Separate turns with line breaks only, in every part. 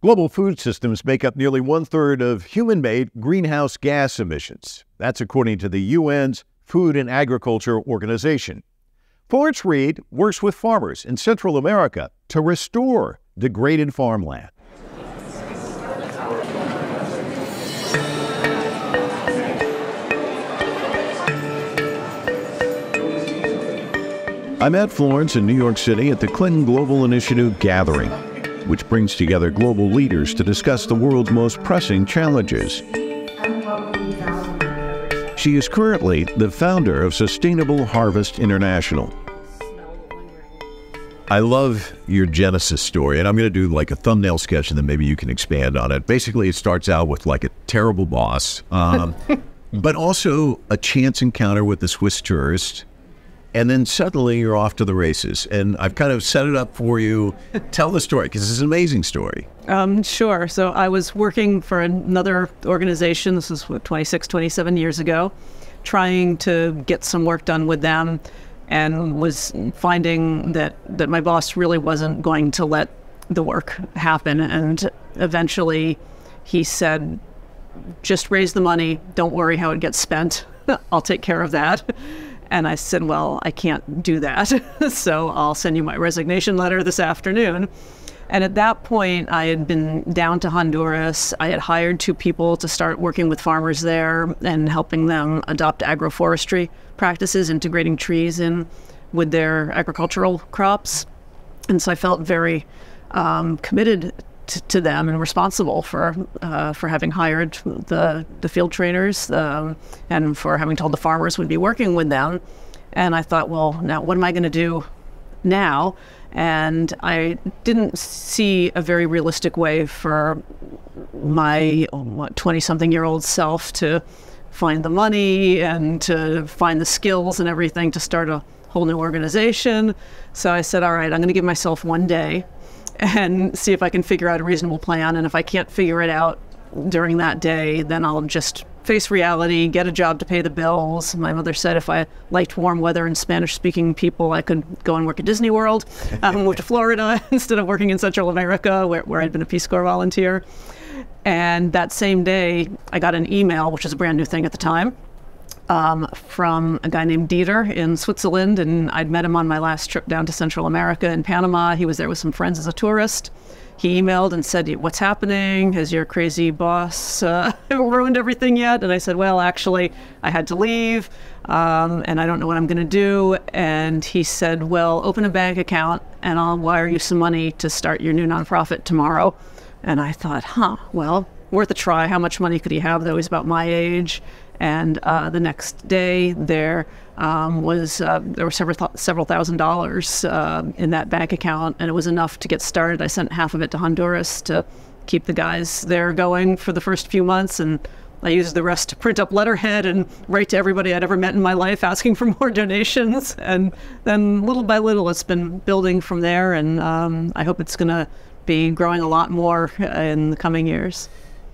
Global food systems make up nearly one third of human made greenhouse gas emissions. That's according to the UN's Food and Agriculture Organization. Florence Reed works with farmers in Central America to restore degraded farmland. I met Florence in New York City at the Clinton Global Initiative Gathering, which brings together global leaders to discuss the world's most pressing challenges. She is currently the founder of Sustainable Harvest International. I love your Genesis story, and I'm going to do like a thumbnail sketch and then maybe you can expand on it. Basically, it starts out with like a terrible boss, um, but also a chance encounter with the Swiss tourist and then suddenly you're off to the races. And I've kind of set it up for you. Tell the story because it's an amazing story.
Um, sure. So I was working for another organization. This was what, 26, 27 years ago, trying to get some work done with them, and was finding that that my boss really wasn't going to let the work happen. And eventually, he said, "Just raise the money. Don't worry how it gets spent. I'll take care of that." And I said, Well, I can't do that. so I'll send you my resignation letter this afternoon. And at that point, I had been down to Honduras. I had hired two people to start working with farmers there and helping them adopt agroforestry practices, integrating trees in with their agricultural crops. And so I felt very um, committed to, them and responsible for uh, for having hired the the field trainers um, and for having told the farmers we'd be working with them. And I thought, well, now what am I going to do now? And I didn't see a very realistic way for my what twenty something year old self to find the money and to find the skills and everything to start a whole new organization. So I said, all right, I'm going to give myself one day and see if I can figure out a reasonable plan. And if I can't figure it out during that day, then I'll just face reality, get a job to pay the bills. My mother said if I liked warm weather and Spanish speaking people, I could go and work at Disney World, um, move to Florida instead of working in Central America where, where I'd been a Peace Corps volunteer. And that same day, I got an email, which was a brand new thing at the time, um, from a guy named Dieter in Switzerland, and I'd met him on my last trip down to Central America in Panama. He was there with some friends as a tourist. He emailed and said, "What's happening? Has your crazy boss uh, ruined everything yet?" And I said, "Well, actually, I had to leave, um, and I don't know what I'm going to do." And he said, "Well, open a bank account, and I'll wire you some money to start your new nonprofit tomorrow." And I thought, "Huh, well." Worth a try. How much money could he have, though? He's about my age and uh, the next day, there um, was uh, there were several th- several thousand dollars uh, in that bank account, and it was enough to get started. I sent half of it to Honduras to keep the guys there going for the first few months, and I used the rest to print up letterhead and write to everybody I'd ever met in my life, asking for more donations. And then, little by little, it's been building from there, and um, I hope it's going to be growing a lot more in the coming years.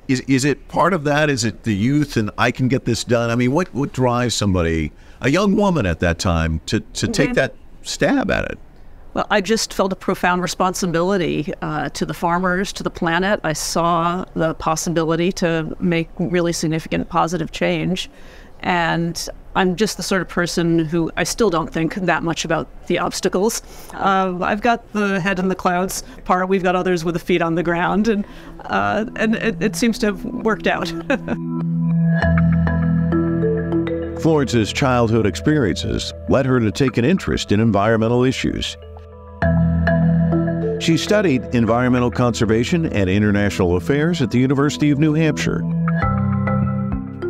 Is is it part of that? Is it the youth and I can get this done? I mean, what what drives somebody, a young woman at that time, to to take mm-hmm. that stab at it?
Well, I just felt a profound responsibility uh, to the farmers, to the planet. I saw the possibility to make really significant positive change. And I'm just the sort of person who I still don't think that much about the obstacles. Uh, I've got the head in the clouds part. We've got others with the feet on the ground, and uh, and it, it seems to have worked out.
Florence's childhood experiences led her to take an interest in environmental issues. She studied environmental conservation and international affairs at the University of New Hampshire.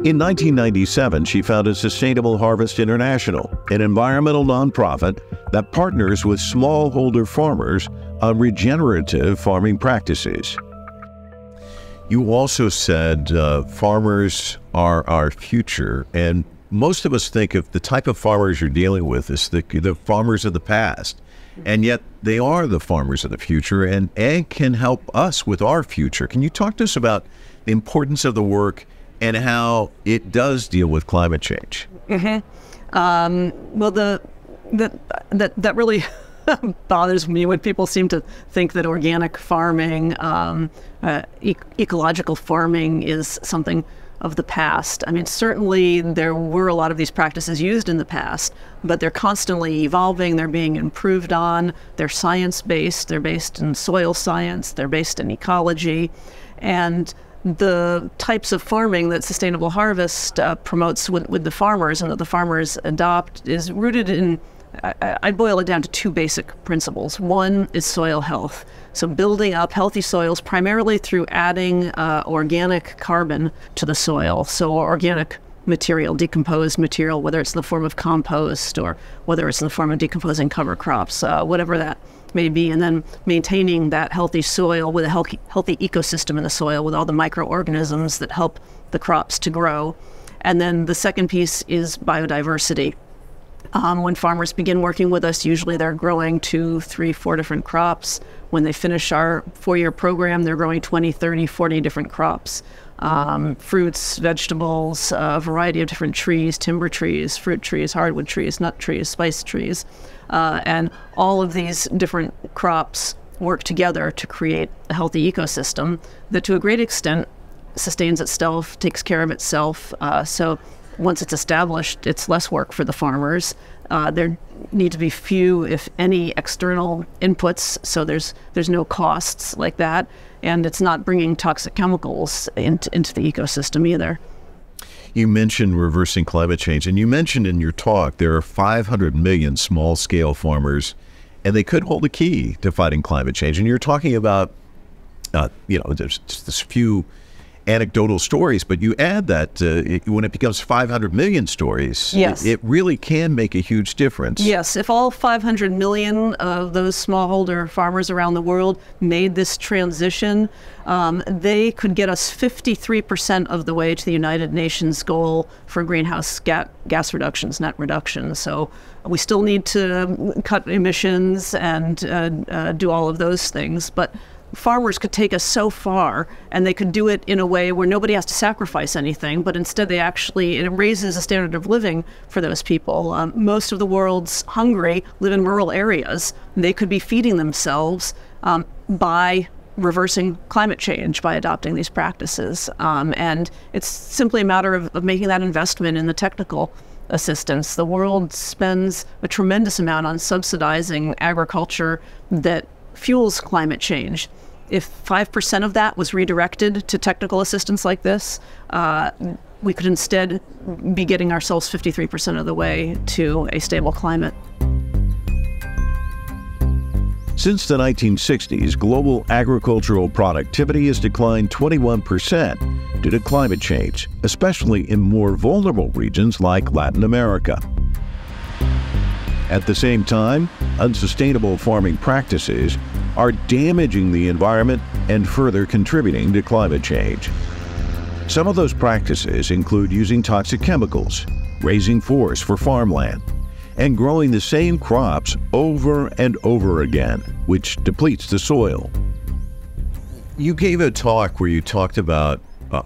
In 1997, she founded Sustainable Harvest International, an environmental nonprofit that partners with smallholder farmers on regenerative farming practices. You also said uh, farmers are our future, and most of us think of the type of farmers you're dealing with as the, the farmers of the past, and yet they are the farmers of the future, and ag can help us with our future. Can you talk to us about the importance of the work and how it does deal with climate change.
Mm-hmm. Um, well, the, the that that really bothers me when people seem to think that organic farming, um, uh, e- ecological farming, is something of the past. I mean, certainly there were a lot of these practices used in the past, but they're constantly evolving, they're being improved on, they're science based, they're based in soil science, they're based in ecology. And the types of farming that Sustainable Harvest uh, promotes with, with the farmers and that the farmers adopt is rooted in I, I, boil it down to two basic principles. One is soil health. So, building up healthy soils primarily through adding uh, organic carbon to the soil. So, organic material, decomposed material, whether it's in the form of compost or whether it's in the form of decomposing cover crops, uh, whatever that may be, and then maintaining that healthy soil with a healthy, healthy ecosystem in the soil with all the microorganisms that help the crops to grow. And then the second piece is biodiversity. Um, when farmers begin working with us, usually they're growing two, three, four different crops. When they finish our four year program, they're growing 20, 30, 40 different crops um, fruits, vegetables, a variety of different trees, timber trees, fruit trees, hardwood trees, nut trees, spice trees. Uh, and all of these different crops work together to create a healthy ecosystem that, to a great extent, sustains itself, takes care of itself. Uh, so once it's established, it's less work for the farmers. Uh, there need to be few, if any, external inputs, so there's there's no costs like that, and it's not bringing toxic chemicals into, into the ecosystem either.
You mentioned reversing climate change, and you mentioned in your talk there are 500 million small scale farmers, and they could hold the key to fighting climate change. And you're talking about, uh, you know, there's this few anecdotal stories, but you add that uh, it, when it becomes 500 million stories,
yes.
it, it, really can make a huge difference.
Yes, if all 500 million of those smallholder farmers around the world made this transition, um, they could get us 53% of the way to the United Nations goal for greenhouse ga- gas reductions, net reductions. So we still need to cut emissions and uh, uh, do all of those things, but farmers could take us so far and they could do it in a way where nobody has to sacrifice anything, but instead they actually, it raises a standard of living for those people. Um, most of the world's hungry live in rural areas. They could be feeding themselves um, by reversing climate change by adopting these practices. Um, and it's simply a matter of, of making that investment in the technical assistance. The world spends a tremendous amount on subsidizing agriculture that fuels climate change if 5% of that was redirected to technical assistance like this, uh, we could instead be getting ourselves 53% of the way to a stable climate.
Since the 1960s, global agricultural productivity has declined 21% due to climate change, especially in more vulnerable regions like Latin America. At the same time, unsustainable farming practices are damaging the environment and further contributing to climate change. Some of those practices include using toxic chemicals, razing forests for farmland, and growing the same crops over and over again, which depletes the soil. You gave a talk where you talked about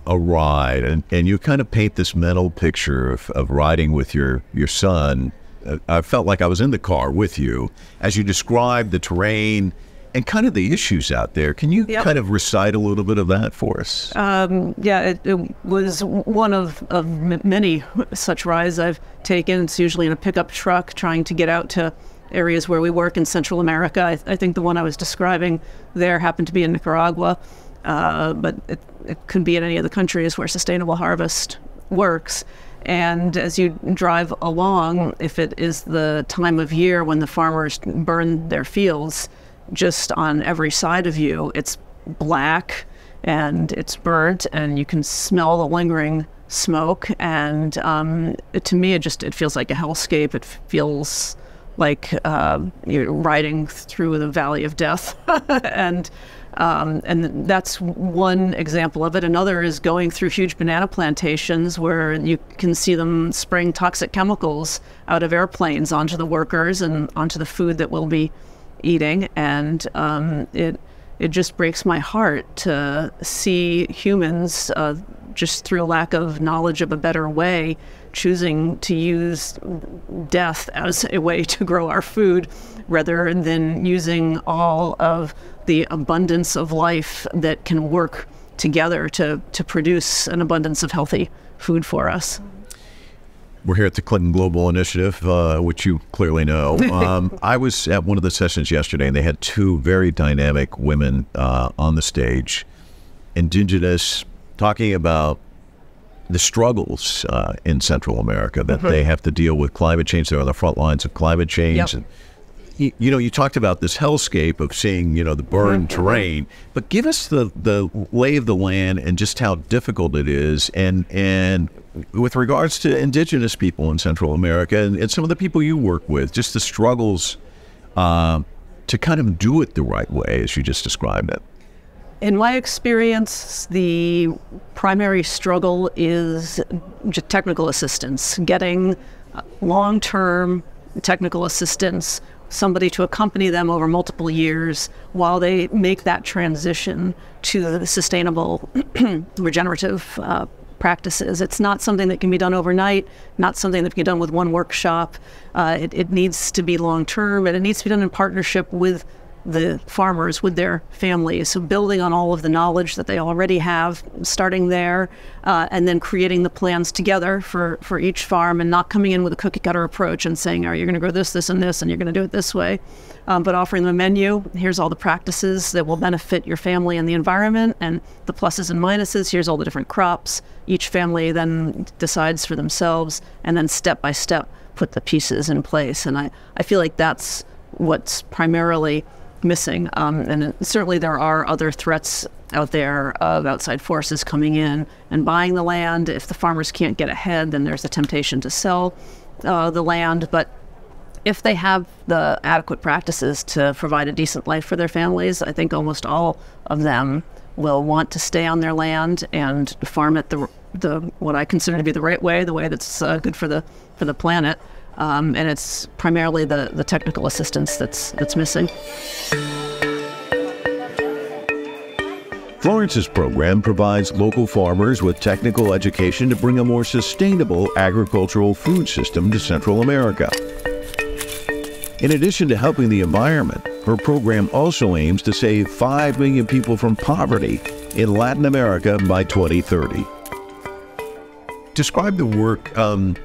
a, ride, and, and you kind of paint this mental picture of, of riding with your, your son. Uh, I felt like I was in the car with you as you described the terrain and kind of the issues out there. Can you yep. kind of recite a little bit of that for us?
Um, yeah, it, it, was one of, of many such rides I've taken. It's usually in a pickup truck trying to get out to areas where we work in Central America. I, I think the one I was describing there happened to be in Nicaragua, uh, but it, it could be in any of the countries where sustainable harvest works. And as you drive along, if it is the time of year when the farmers burn their fields, just on every side of you. It's black and it's burnt, and you can smell the lingering smoke. And um, it, to me, it just it feels like a hellscape. It feels like uh, you're riding through the valley of death, and um, and that's one example of it. Another is going through huge banana plantations where you can see them spraying toxic chemicals out of airplanes onto the workers and onto the food that will be eating, and um, it it just breaks my heart to see humans uh, just through a lack of knowledge of a better way, choosing to use death as a way to grow our food rather than using all of the abundance of life that can work together to, to produce an abundance of healthy food for us.
We're here at the Clinton Global Initiative, uh, which you clearly know. Um, I was at one of the sessions yesterday, and they had two very dynamic women uh, on the stage, indigenous, talking about the struggles uh, in Central America that mm-hmm. they have to deal with climate change. They're on the front lines of climate change. Yep. And, you, you, know, you talked about this hellscape of seeing, you know, the burned mm-hmm. terrain, but give us the, the lay of the land and just how difficult it is. And, and with regards to indigenous people in Central America and, and some of the people you work with, just the struggles uh, to kind of do it the right way, as you just described it.
In my experience, the primary struggle is technical assistance, getting long term technical assistance, somebody to accompany them over multiple years while they make that transition to the sustainable regenerative uh, practices. It's not something that can be done overnight, not something that can be done with one workshop. Uh, it, it needs to be long term and it needs to be done in partnership with the farmers with their families. So, building on all of the knowledge that they already have, starting there, uh, and then creating the plans together for, for each farm and not coming in with a cookie cutter approach and saying, "Are oh, you going to grow this, this, and this, and you're going to do it this way. Um, but offering them a menu. Here's all the practices that will benefit your family and the environment, and the pluses and minuses. Here's all the different crops. Each family then decides for themselves, and then step by step put the pieces in place. And I, I feel like that's what's primarily missing. Um, and certainly there are other threats out there of outside forces coming in and buying the land. If the farmers can't get ahead, then there's a temptation to sell uh, the land. But if they have the adequate practices to provide a decent life for their families, I think almost all of them will want to stay on their land and farm it the the what I consider to be the right way, the way that's uh, good for the for the planet um, and it's primarily the, the technical assistance that's that's missing.
Florence's program provides local farmers with technical education to bring a more sustainable agricultural food system to Central America. In addition to helping the environment, her program also aims to save 5 million people from poverty in Latin America by 2030. Describe the work um,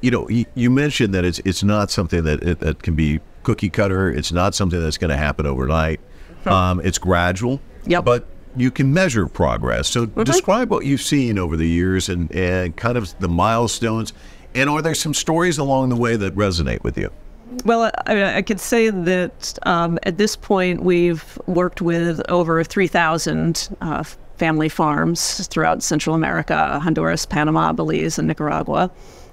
you know, you mentioned that it's it's not something that that can be cookie cutter. It's not something that's going to happen overnight. Um, it's gradual.
Yep.
But you can measure progress. So mm-hmm. describe what you've seen over the years and, and kind of the milestones. And are there some stories along the way that resonate with you?
Well, I, I could say that um, at this point we've worked with over 3,000 uh, family farms throughout Central America, Honduras, Panama, Belize, and Nicaragua.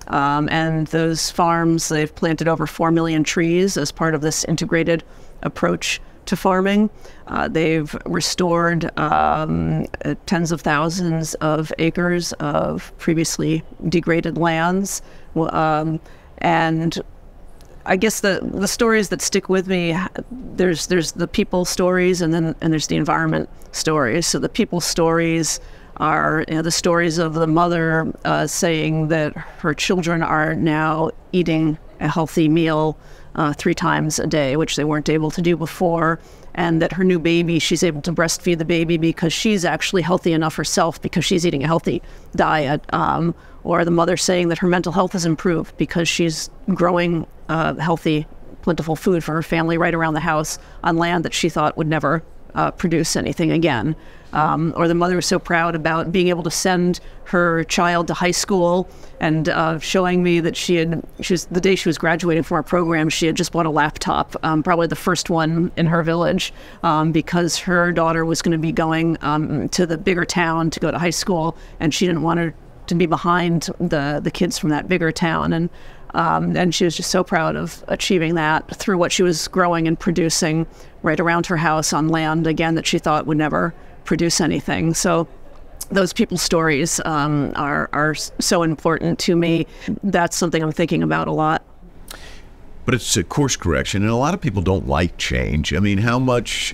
Um, and those farms, they've planted over 4 million trees as part of this integrated approach to farming. Uh, they've restored um, uh, tens of thousands of acres of previously degraded lands. Um, and I guess the, the stories that stick with me, there's there's the people stories and then and there's the environment stories. So the people stories are you know, the stories of the mother uh, saying that her children are now eating a healthy meal uh, three times a day, which they weren't able to do before, and that her new baby, she's able to breastfeed the baby because she's actually healthy enough herself because she's eating a healthy diet. Um, or the mother saying that her mental health has improved because she's growing uh, healthy, plentiful food for her family right around the house on land that she thought would never uh, produce anything again. Um, or the mother was so proud about being able to send her child to high school and uh, showing me that she had, she was, the day she was graduating from our program, she had just bought a laptop, um, probably the first one in her village, um, because her daughter was going to be going um, to the bigger town to go to high school, and she didn't want her to be behind the, the kids from that bigger town. And um, and she was just so proud of achieving that through what she was growing and producing right around her house on land, again, that she thought would never produce anything. So those people's stories um, are, are so important to me. That's something I'm thinking about a lot.
but it's a course correction, and a lot of people don't like change. I mean, how much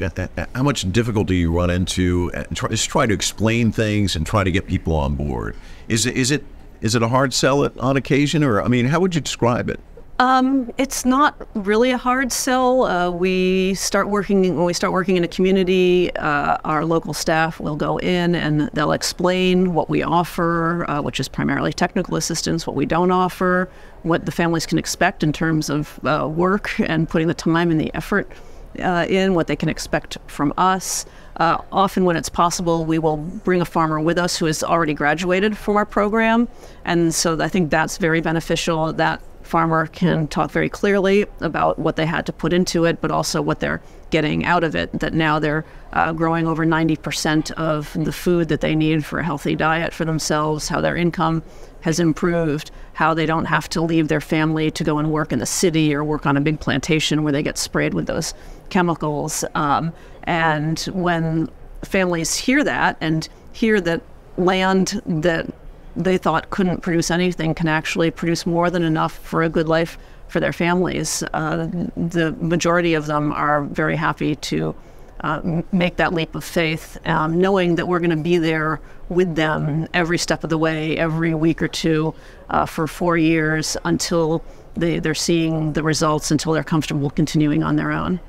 how much difficulty you run into try, just try to explain things and try to get people on board. Is it is it is it a hard sell on occasion, or I mean, how would you describe it?
Um, it's not really a hard sell. Uh, we start working when we start working in a community. Uh, our local staff will go in and they'll explain what we offer, uh, which is primarily technical assistance, what we don't offer, what the families can expect in terms of uh, work and putting the time and the effort uh, in, what they can expect from us. Uh, often, when it's possible, we will bring a farmer with us who has already graduated from our program, and so I think that's very beneficial. That farmer can talk very clearly about what they had to put into it, but also what they're getting out of it. That now they're uh, growing over 90% of the food that they need for a healthy diet for themselves, how their income has improved, how they don't have to leave their family to go and work in the city or work on a big plantation where they get sprayed with those chemicals. Um, and when families hear that and hear that land that they thought couldn't produce anything can actually produce more than enough for a good life for their families. Uh, the majority of them are very happy to uh, make that leap of faith, um, knowing that we're going to be there with them every step of the way, every week or two, uh, for four years until they, they're seeing the results, until they're comfortable continuing on their own.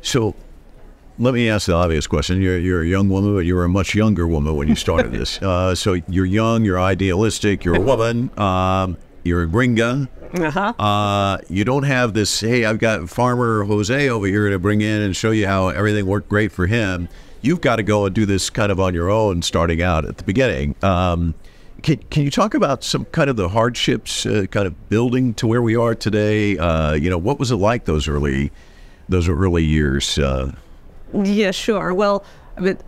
So, let me ask the obvious question. You're, you're a young woman, but you were a much younger woman when you started this. Uh, so you're young, you're idealistic, you're a woman, um, you're a gringa. Uh-huh. Uh, you don't have this, hey, I've got farmer Jose over here to bring in and show you how everything worked great for him. You've got to go and do this kind of on your own starting out at the beginning. Um, can, can you talk about some kind of the hardships, uh, kind of building to where we are today? Uh, you know, what was it like those early, those early years?
Yeah, sure. Well,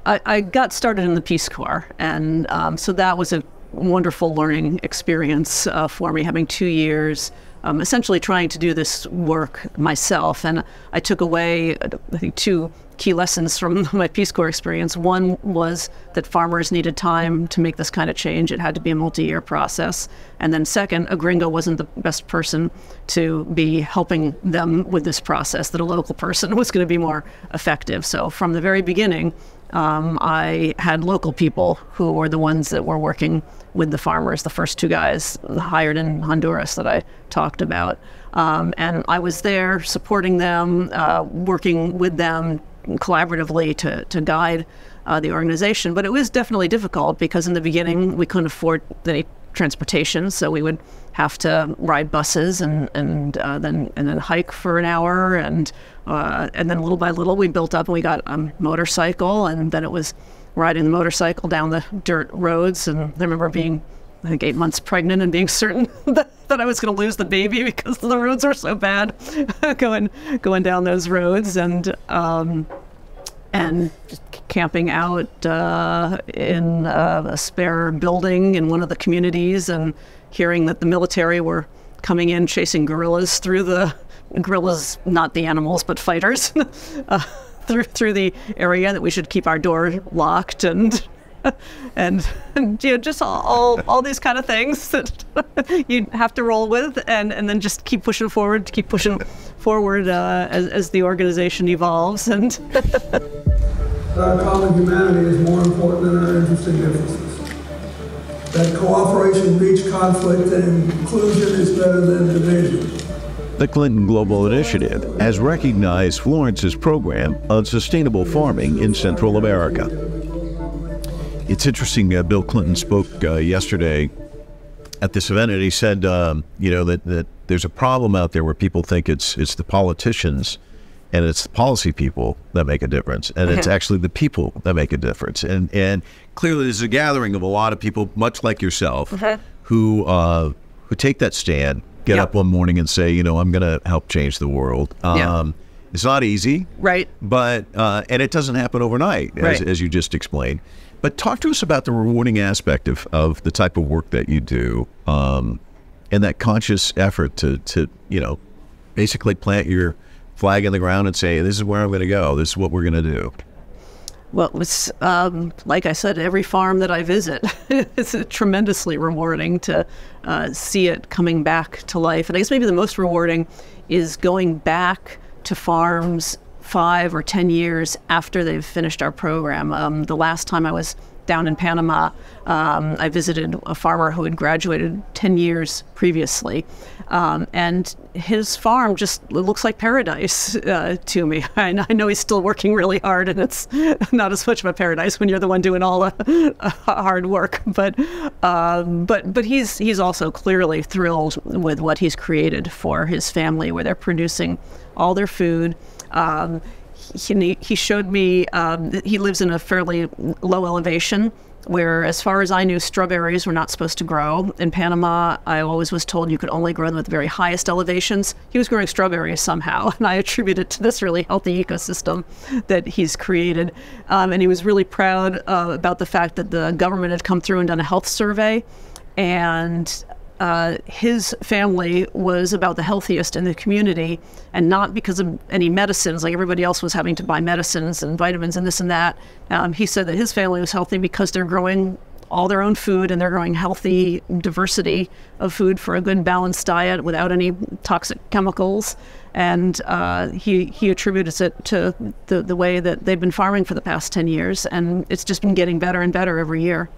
I, I, got started in the Peace Corps, and um, so that was a wonderful learning experience uh, for me, having two years um, essentially trying to do this work myself. And I took away, I think, two key lessons from my Peace Corps experience. One was that farmers needed time to make this kind of change, it had to be a multi year process. And then, second, a gringo wasn't the best person to be helping them with this process, that a local person was going to be more effective. So, from the very beginning, um, I had local people who were the ones that were working with the farmers, the first two guys hired in Honduras that I talked about. Um, and I was there supporting them, uh, working with them collaboratively to, to guide uh, the organization. But it was definitely difficult because in the beginning we couldn't afford any transportation, so we would have to ride buses and and uh, then and then hike for an hour, and uh, and then little by little we built up and we got a motorcycle, and then it was riding the motorcycle down the dirt roads. And I remember being I think eight months pregnant and being certain that, that I was going to lose the baby because the roads were so bad going going down those roads. And um, and camping out uh, in uh, a spare building in one of the communities and hearing that the military were coming in chasing guerrillas through the guerrillas, not the animals, but fighters, uh, through through the area. That we should keep our door locked and. And, and you know, just all, all, all these kind of things that you have to roll with, and, and then just keep pushing forward, keep pushing forward uh, as, as the organization evolves. And
our common humanity is more important than our interesting differences that cooperation beats conflict and inclusion is better than division.
The Clinton Global Initiative has recognized Florence's program on sustainable farming in Central America. It's interesting, uh, Bill Clinton spoke uh, yesterday at this event, and he said, um, you know, that, that there's a problem out there where people think it's it's the politicians and it's the policy people that make a difference, and it's actually the people that make a difference. And and clearly, there's a gathering of a lot of people, much like yourself, uh-huh. who uh, who take that stand, get yep. up one morning and say, you know, I'm going to help change the world. Um, It's not easy,
right?
But uh, and it doesn't happen overnight, as, right. as you just explained. But talk to us about the rewarding aspect of, of the type of work that you do, um, and that conscious effort to to you know, basically plant your flag in the ground and say, this is where I'm going to go. This is what we're going to do?
Well, it's um, like I said, every farm that I visit, it's tremendously rewarding to uh, see it coming back to life. And I guess maybe the most rewarding is going back to farms five or ten years after they've finished our program. Um, the last time I was down in Panama, um, I visited a farmer who had graduated 10 years previously. Um, and his farm just looks like paradise uh, to me. And I, know he's still working really hard, and it's not as much of a paradise when you're the one doing all the hard work. But um, but but he's he's also clearly thrilled with what he's created for his family, where they're producing all their food. Um, he, he showed me um, he lives in a fairly low elevation where, as far as I knew, strawberries were not supposed to grow. In Panama, I always was told you could only grow them at the very highest elevations. He was growing strawberries somehow, and I attribute it to this really healthy ecosystem that he's created. Um, and he was really proud uh, about the fact that the government had come through and done a health survey. And uh, his family was about the healthiest in the community, and not because of any medicines, like everybody else was having to buy medicines and vitamins and this and that. Um, he said that his family was healthy because they're growing all their own food and they're growing healthy diversity of food for a good balanced diet without any toxic chemicals. And uh, he he attributes it to the the way that they've been farming for the past ten years, and it's just been getting better and better every year.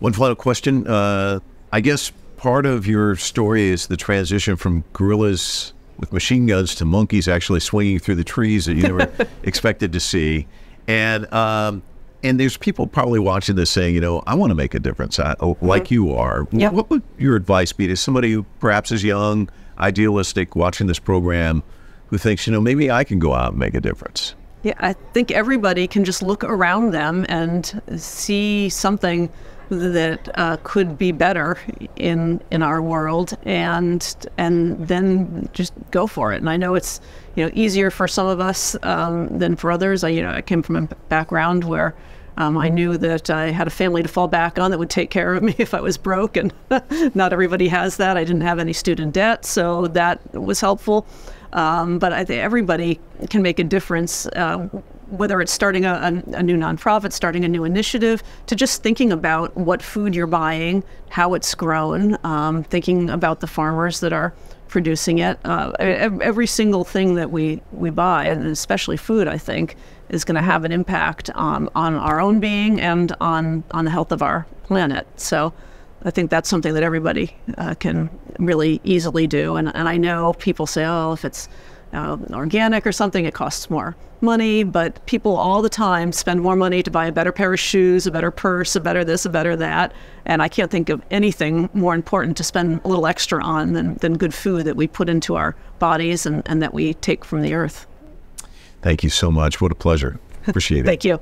One final question. Uh, I guess part of your story is the transition from guerrillas with machine guns to monkeys actually swinging through the trees that you never expected to see. And um, and there's people probably watching this saying, you know, I want to make a difference, I, oh, like you are.
Yeah.
What would your advice be to somebody who perhaps is young, idealistic, watching this program, who thinks, you know, maybe I can go out and make a difference?
Yeah, I think everybody can just look around them and see something that uh, could be better in in our world, and and then just go for it. And I know it's you know easier for some of us um, than for others. I you know I came from a background where. Um, I knew that I had a family to fall back on that would take care of me if I was broke, and not everybody has that. I didn't have any student debt, so that was helpful. Um, but I think everybody can make a difference uh, whether it's starting a, a, a, new nonprofit, starting a new initiative, to just thinking about what food you're buying, how it's grown, um, thinking about the farmers that are producing it. Uh, every single thing that we, we buy, and especially food, I think, is going to have an impact on, on our own being and on, on the health of our planet. So I think that's something that everybody uh, can really easily do. And, and I know people say, oh, if it's uh, organic or something, it costs more money, but people all the time spend more money to buy a better pair of shoes, a better purse, a better this, a better that. And I can't think of anything more important to spend a little extra on than, than good food that we put into our bodies and, and that we take from the earth.
Thank you so much. What a pleasure. Appreciate it.
Thank you.